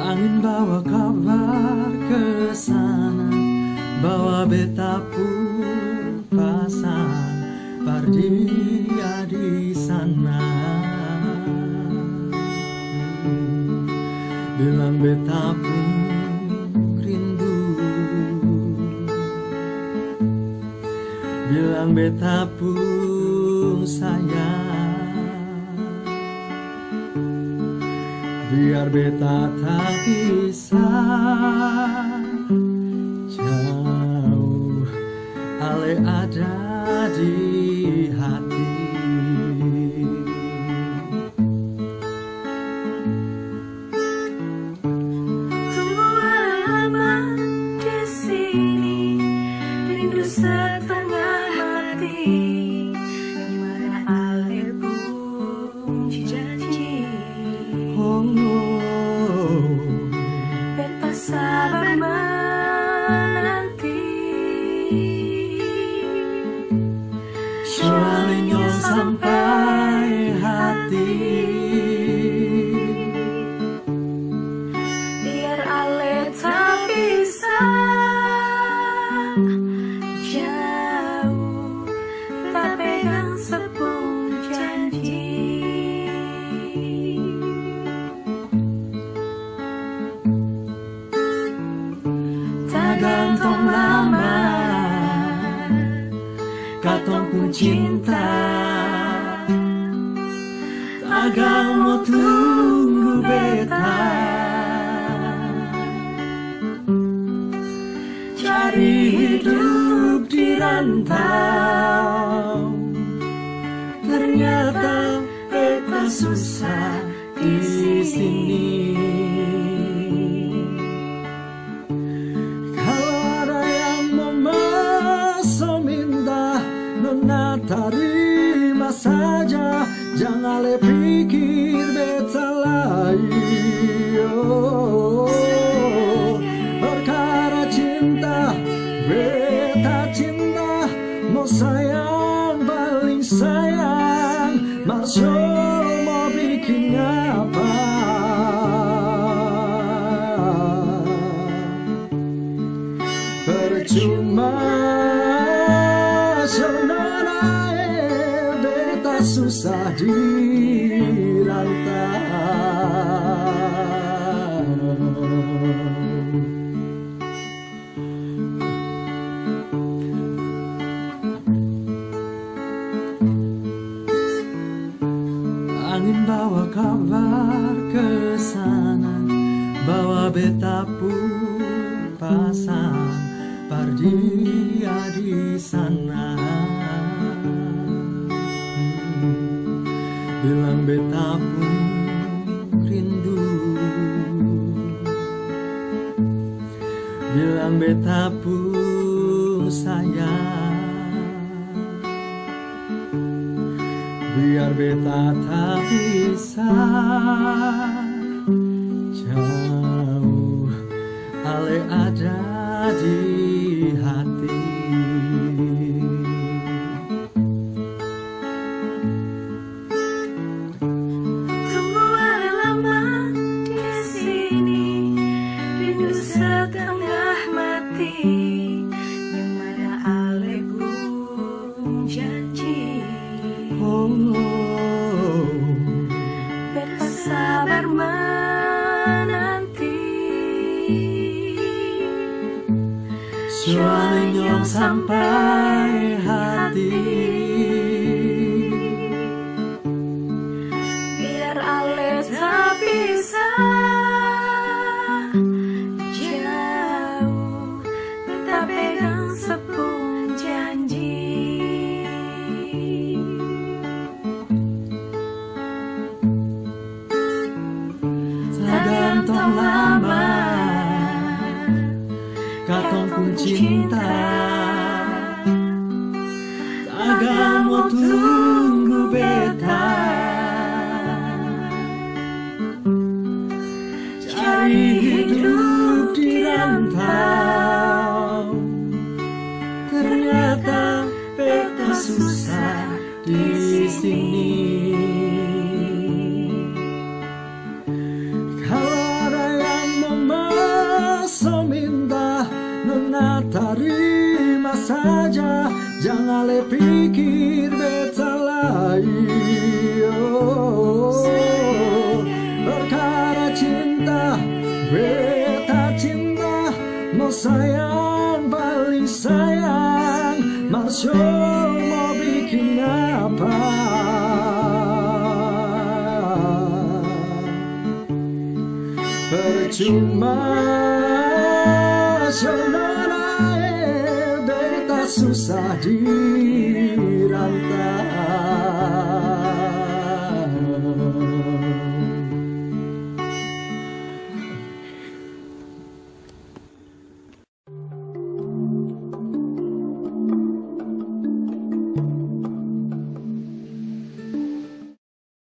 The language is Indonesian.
Angin bawa kabar ke sana Bawa beta pasang Pardia di sana. Bilang beta pun Bilang beta pun sayang. Biar beta tak bisa jauh. Ale ada di hati Soalnya sampai hati Biar Ale tak bisa jauh, tak pegang sepung janji. Tak gantung cinta. Tagang mau tunggu beta. Cari hidup di rantau. Ternyata beta susah di sini terima saja Jangan le pikir Bawa kabar ke sana Bawa beta pun pasang Pardia di sana. Bilang beta rindu. Bilang beta pun sayang Biar beta tak bisa jauh. Ale ada di hati Soalnya sampai hati Bergamot'u Jangan le pikir beta Perkara cinta Beta cinta Mau sayang paling sayang. Masya mau bikin apa? Percuma beta susah dirantau